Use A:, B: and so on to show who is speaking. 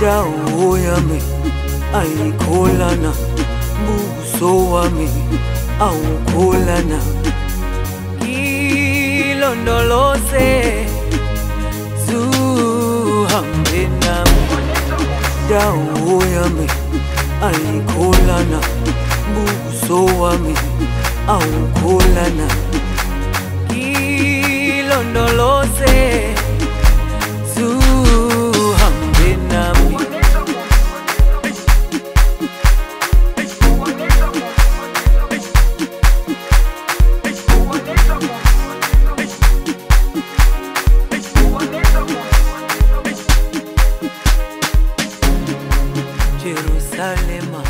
A: dawo yami ayikholana buso wami awukholana ilondoloze zuhambe nami dawo yami ayikholana buso wami awukholana ilondoloze Jerusalem.